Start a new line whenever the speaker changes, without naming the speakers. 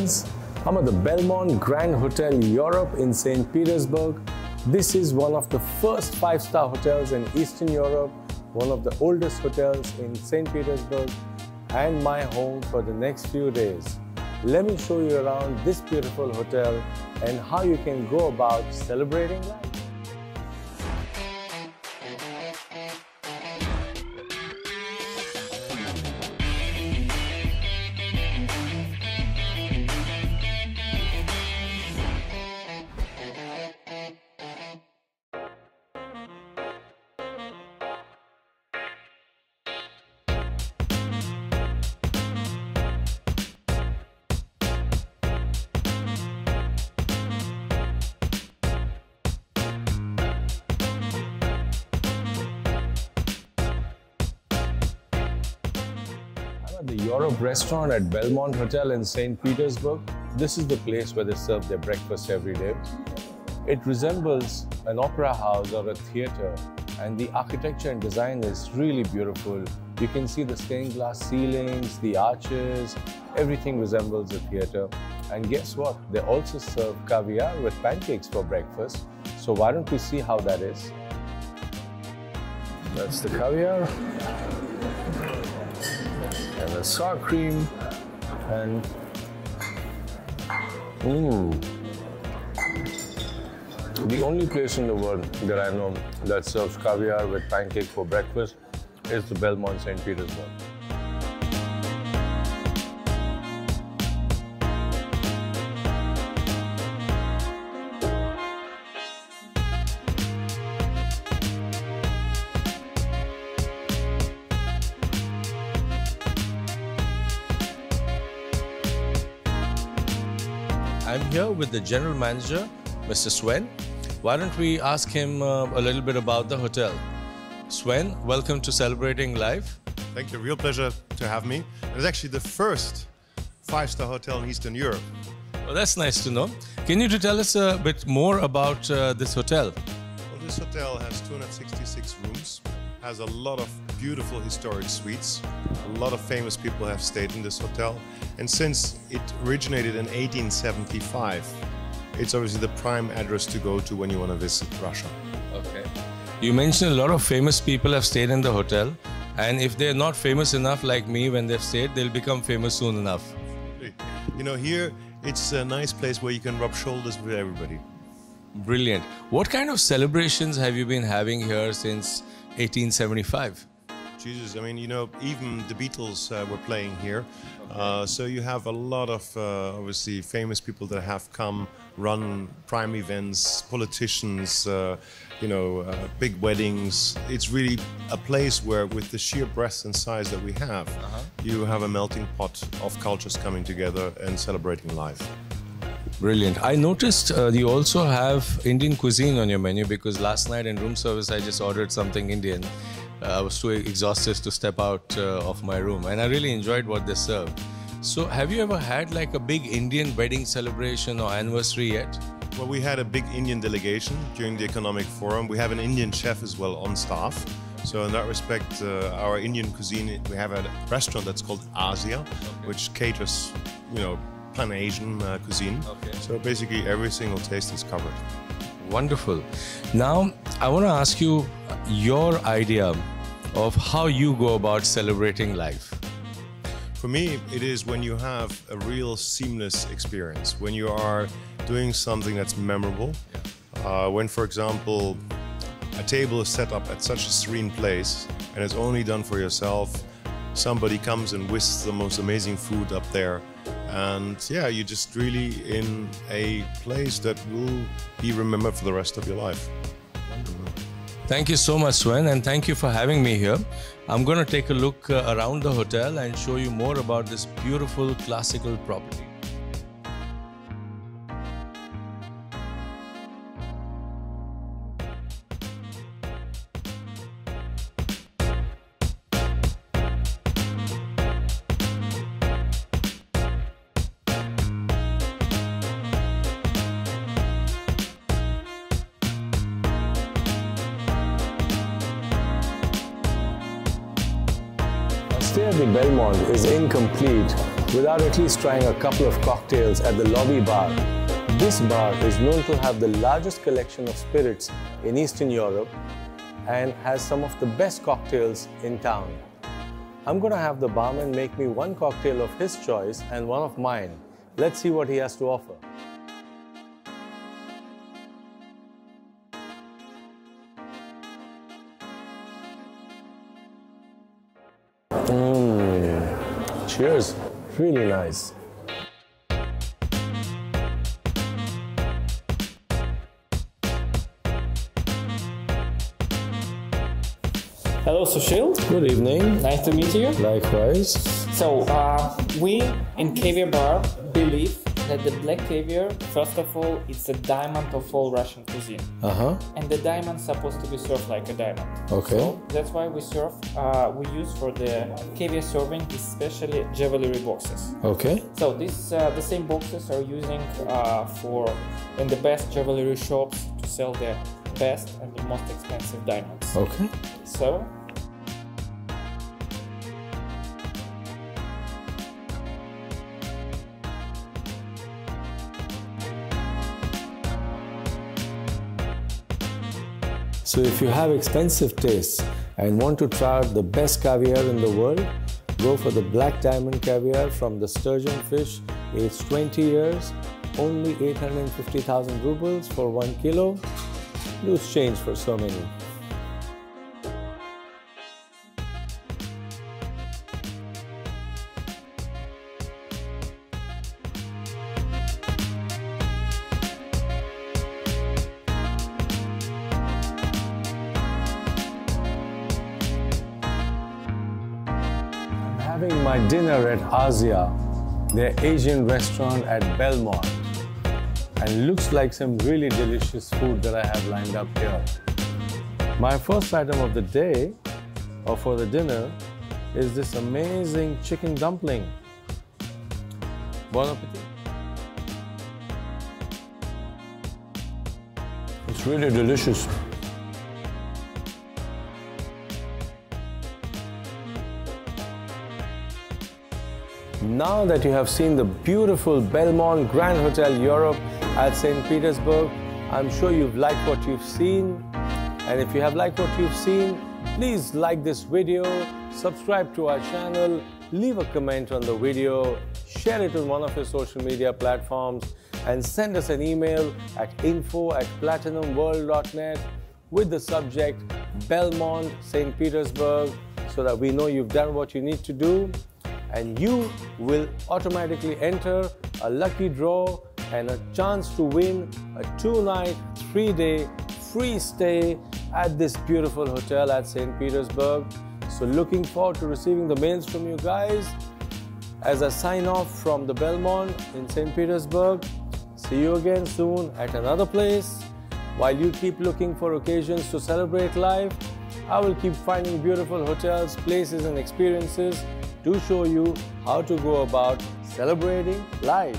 friends. I'm at the Belmond Grand Hotel Europe in St. Petersburg. This is one of the first five-star hotels in Eastern Europe, one of the oldest hotels in St. Petersburg and my home for the next few days. Let me show you around this beautiful hotel and how you can go about celebrating life. The Europe restaurant at Belmond Hotel in St. Petersburg. This is the place where they serve their breakfast every day. It resembles an opera house or a theater and the architecture and design is really beautiful. You can see the stained glass ceilings, the arches, everything resembles a theater. And guess what? They also serve caviar with pancakes for breakfast. So why don't we see how that is? That's the caviar sour cream and mmm. The only place in the world that I know that serves caviar with pancake for breakfast is the Belmond St. Petersburg. I'm here with the general manager, Mr. Sven. Why don't we ask him uh, a little bit about the hotel? Sven, welcome to Celebrating Life.
Thank you. Real pleasure to have me. It's actually the first five-star hotel in Eastern Europe.
Well, that's nice to know. Can you tell us a bit more about uh, this hotel?
Well, this hotel has 266 rooms, has a lot of beautiful historic suites. A lot of famous people have stayed in this hotel. And since it originated in 1875, it's obviously the prime address to go to when you want to visit Russia.
Okay. You mentioned a lot of famous people have stayed in the hotel. And if they're not famous enough like me when they've stayed, they'll become famous soon enough.
You know, here it's a nice place where you can rub shoulders with everybody.
Brilliant. What kind of celebrations have you been having here since 1875?
Jesus, I mean, you know, even the Beatles uh, were playing here. Uh, so you have a lot of uh, obviously famous people that have come, run prime events, politicians, uh, you know, uh, big weddings. It's really a place where, with the sheer breadth and size that we have, -huh. you have a melting pot of cultures coming together and celebrating life.
Brilliant. I noticed uh, you also have Indian cuisine on your menu because last night in room service I just ordered something Indian. Uh, I was too exhausted to step out uh, of my room and I really enjoyed what they served. So, have you ever had like a big Indian wedding celebration or anniversary yet?
Well, we had a big Indian delegation during the Economic Forum. We have an Indian chef as well on staff. So, in that respect, uh, our Indian cuisine, we have a restaurant that's called Azia, okay. which caters, you know, pan Asian uh, cuisine. Okay. So, basically, every single taste is covered.
Wonderful. Now, I want to ask you your idea of how you go about celebrating life.
For me, it is when you have a real seamless experience, when you are doing something that's memorable. Yeah. Uh, when, for example, a table is set up at such a serene place and it's only done for yourself, somebody comes and whisks the most amazing food up there and yeah you're just really in a place that will be remembered for the rest of your life Wonderful.
Thank you so much, Sven, and thank you for having me here. I'm going to take a look uh, around the hotel and show you more about this beautiful classical property. The Belmond is incomplete without at least trying a couple of cocktails at the lobby bar. This bar is known to have the largest collection of spirits in Eastern Europe and has some of the best cocktails in town. I'm going to have the barman make me one cocktail of his choice and one of mine. Let's see what he has to offer. Cheers, really nice.
Hello, Sushil.
Good evening.
Nice to meet you.
Likewise.
So, uh, we in Caviar Bar believe that the black caviar, first of all, it's a diamond of all Russian cuisine.
Uh huh.
And the diamond's supposed to be served like a diamond.
Okay.
So that's why we serve, uh, we use for the caviar serving, especially jewelry boxes.
Okay.
So this, uh, the same boxes are using uh, for in the best jewelry shops to sell the best and the most expensive diamonds.
Okay.
So
So if you have expensive tastes and want to try out the best caviar in the world, go for the black diamond caviar from the sturgeon fish, aged 20 years, only 850,000 rubles for one kilo. Loose change for so many. Having my dinner at Azia, their Asian restaurant at Belmond. And looks like some really delicious food that I have lined up here. My first item of the day, or for the dinner, is this amazing chicken dumpling. Bon appetit. It's really delicious. Now that you have seen the beautiful Belmond Grand Hotel Europe at St. Petersburg, I'm sure you've liked what you've seen. And if you have liked what you've seen, please like this video, subscribe to our channel, leave a comment on the video, share it on one of your social media platforms, and send us an email at info at platinumworld.net with the subject Belmond St. Petersburg so that we know you've done what you need to do and you will automatically enter a lucky draw and a chance to win a two night, three day free stay at this beautiful hotel at St. Petersburg. So, looking forward to receiving the mails from you guys. As a sign off from the Belmond in St. Petersburg, see you again soon at another place. While you keep looking for occasions to celebrate life, I will keep finding beautiful hotels, places, and experiences to show you how to go about celebrating life.